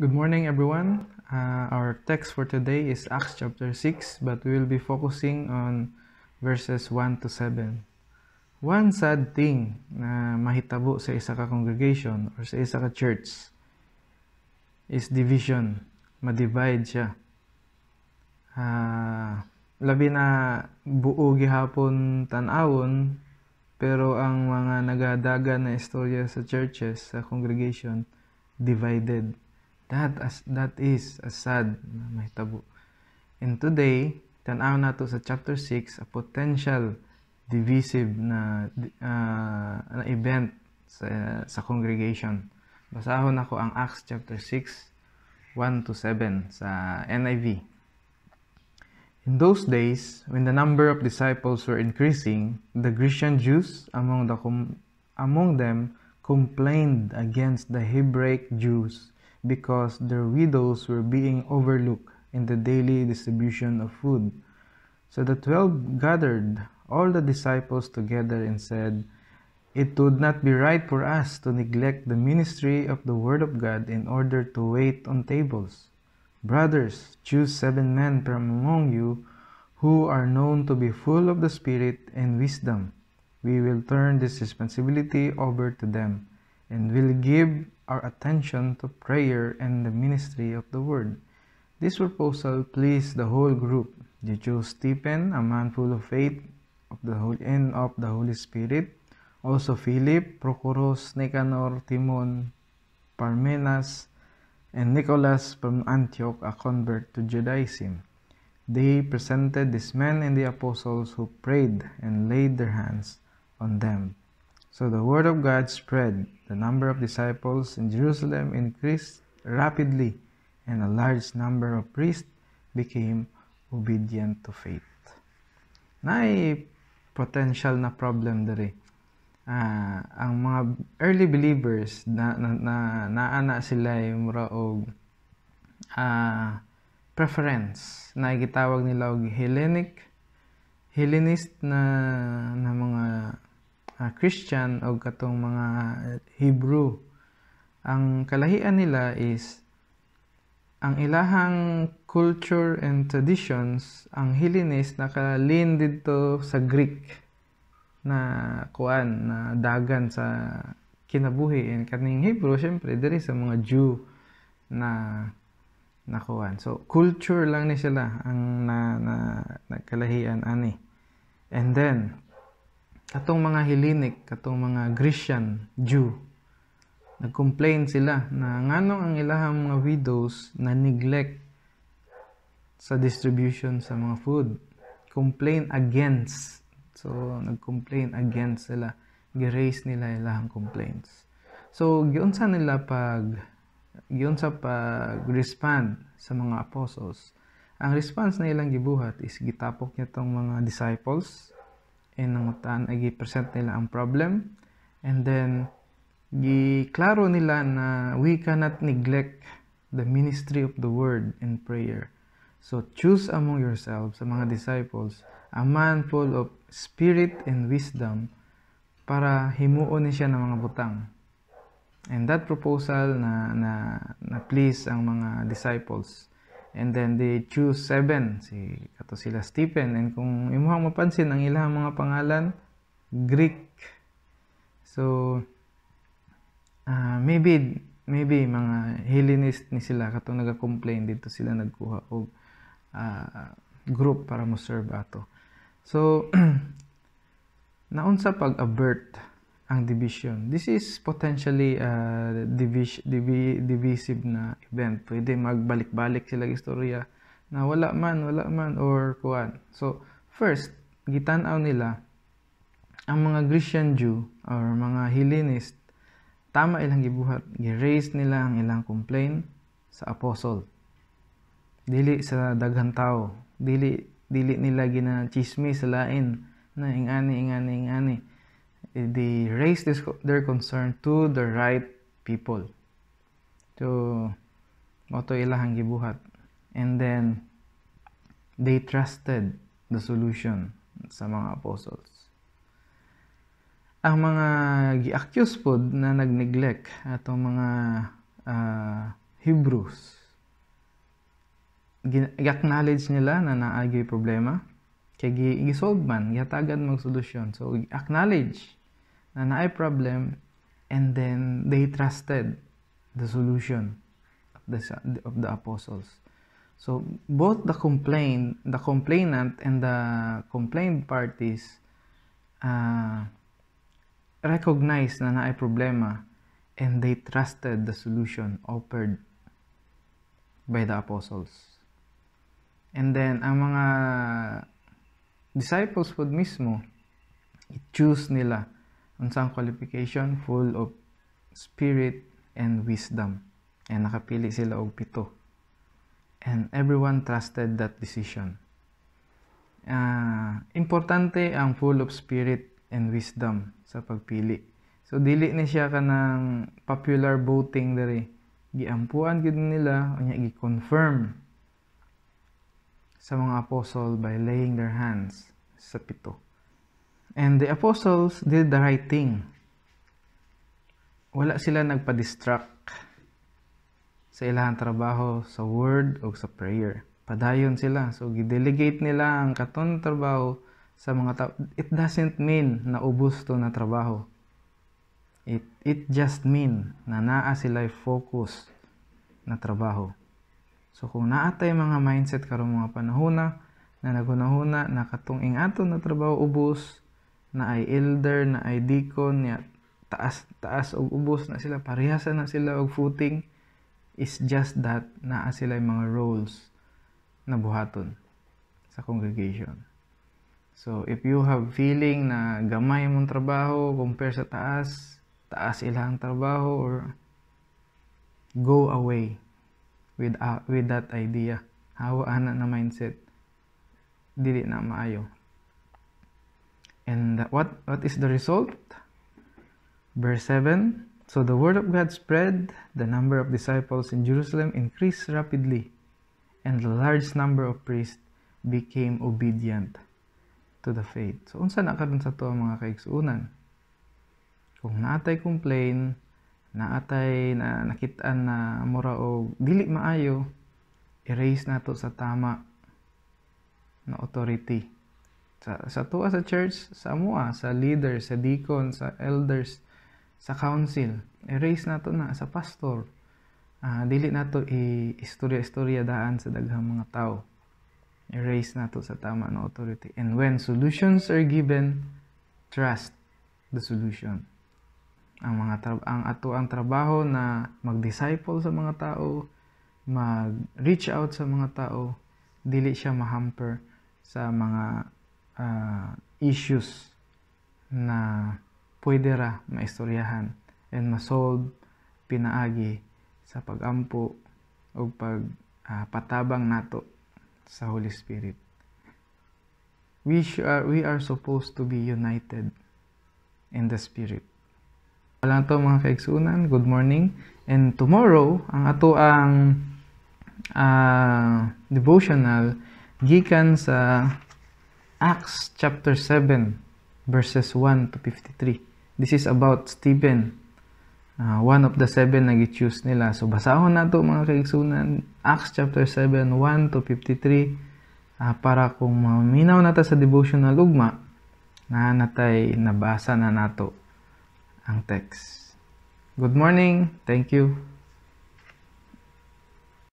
Good morning, everyone. Uh, our text for today is Acts chapter 6, but we will be focusing on verses 1 to 7. One sad thing na mahitabo sa isa ka congregation or sa isa ka church is division. Ma-divide siya. Uh, labi na buo gihapon tanawon pero ang mga nagadaga na istorya sa churches, sa congregation, divided. That as that is a sad na mahitabo. And today, tanaw nato sa chapter 6 a potential divisive na uh, na event sa sa congregation. Basahon ako ang Acts chapter 6 1 to 7 sa NIV. In those days, when the number of disciples were increasing, the Grecian Jews among the among them complained against the Hebraic Jews because their widows were being overlooked in the daily distribution of food. So the twelve gathered all the disciples together and said, It would not be right for us to neglect the ministry of the Word of God in order to wait on tables. Brothers, choose seven men from among you who are known to be full of the Spirit and wisdom. We will turn this responsibility over to them and will give our attention to prayer and the ministry of the word. This proposal pleased the whole group. They chose Stephen, a man full of faith of the Holy, and of the Holy Spirit, also Philip, Prochorus, Nicanor, Timon, Parmenas, and Nicholas from Antioch, a convert to Judaism. They presented these men and the apostles who prayed and laid their hands on them. So the word of God spread. The number of disciples in Jerusalem increased rapidly, and a large number of priests became obedient to faith. Naay potential na problem diri. Uh, ang mga early believers na na, na naana sila yung mura og uh, preference na gitawag nila og Hellenic Hellenist na na mga uh, Christian o katong mga Hebrew. Ang kalahian nila is ang ilahang culture and traditions, ang Hellenist nakalin dito sa Greek na kuan na dagan sa kinabuhi and kaning Hebrew syempre diri sa mga Jew na nakuan. So culture lang ni sila ang na, na nagkalahian ani. And then katong mga Hellenic, katong mga Grecian Jew, nag-complain sila na nganong ang ilahang mga widows na neglect sa distribution sa mga food. Complain against. So, nag-complain against sila. Gi-raise nila ilahang complaints. So, giunsa nila pag giunsa pag-respond sa mga apostles. Ang response na ilang gibuhat is gitapok niya tong mga disciples and nangutan ay gi-present nila ang problem and then gi-klaro nila na we cannot neglect the ministry of the word and prayer. So choose among yourselves sa mga disciples a man full of spirit and wisdom para himuon ni siya ng mga butang. And that proposal na na, na please ang mga disciples And then they choose seven. Si kato sila Stephen. And kung imuhang mapansin ang ilang mga pangalan, Greek. So uh, maybe maybe mga Hellenist ni sila katong naga-complain dito sila nagkuha og uh, group para mo serve ato. So naunsa pag-avert ang division. This is potentially a divis divi divisive na event. Pwede magbalik-balik sila istorya na wala man, wala man, or kuan. So, first, gitanaw nila ang mga Grecian Jew or mga Hellenist, tama ilang gibuhat. Gi-raise nila ang ilang complaint sa apostle. Dili sa daghang tao. Dili dili nila gina chismis sa lain na ingani ingani ingani they raise this, their concern to the right people. So, moto ilahang gibuhat. And then, they trusted the solution sa mga apostles. Ang mga gi-accuse pod na nag-neglect atong mga uh, Hebrews. I-acknowledge nila na naagay problema. Kaya gi-solve man, gihatagan mag solusyon. So, acknowledge na naay problem and then they trusted the solution of the, of the apostles. So, both the complaint, the complainant and the complained parties uh, recognize na naay problema and they trusted the solution offered by the apostles. And then, ang mga disciples po mismo, i-choose nila unsang qualification full of spirit and wisdom. And nakapili sila og pito. And everyone trusted that decision. Uh, importante ang full of spirit and wisdom sa pagpili. So dili ni siya kanang popular voting diri. Giampuan gid nila unya gi-confirm sa mga apostle by laying their hands sa pito. And the apostles did the right thing. Wala sila nagpa-distract sa ilahang trabaho sa word o sa prayer. Padayon sila. So, gidelegate nila ang katon trabaho sa mga tao. It doesn't mean na ubos to na trabaho. It, it just mean na naa sila focus na trabaho. So kung naatay mga mindset karong mga panahona na nagunahuna na katong ingaton na trabaho ubos na ay elder na ay deacon ya taas taas og ubos na sila parehasa na sila og footing. Is just that naa sila mga roles na buhaton sa congregation. So if you have feeling na gamay mong trabaho compare sa taas, taas ilang trabaho or go away with uh, with that idea. Hawa ana na mindset. Dili na maayo and what what is the result? Verse 7 so the word of god spread the number of disciples in jerusalem increased rapidly and the large number of priests became obedient to the faith. So unsa na karon sa to mga kaigsuunan? Kung naatay complain, naatay na nakitaan na mura og dili maayo, erase nato sa tama na authority. Sa, sa tuwa sa church, sa mua, sa leader, sa deacon, sa elders, sa council, erase nato na sa pastor. Uh, dili nato i-istorya-istorya daan sa daghang mga tao. Erase nato sa tama na authority. And when solutions are given, trust the solution ang mga tra- ang ato ang trabaho na mag-disciple sa mga tao, mag-reach out sa mga tao, dili siya mahamper sa mga uh, issues na pwede ra maistoryahan and masolve pinaagi sa pagampo o pag uh, nato sa Holy Spirit. We, are, we are supposed to be united in the Spirit. Wala to mga kaigsunan, good morning. And tomorrow, ang ato ang uh, devotional gikan sa Acts chapter 7 verses 1 to 53. This is about Stephen. Uh, one of the seven na choose nila. So basahon na to mga kaigsunan. Acts chapter 7, 1 to 53. Uh, para kung maminaw nata sa devotional ugma, na natay nabasa na nato ang text. Good morning. Thank you.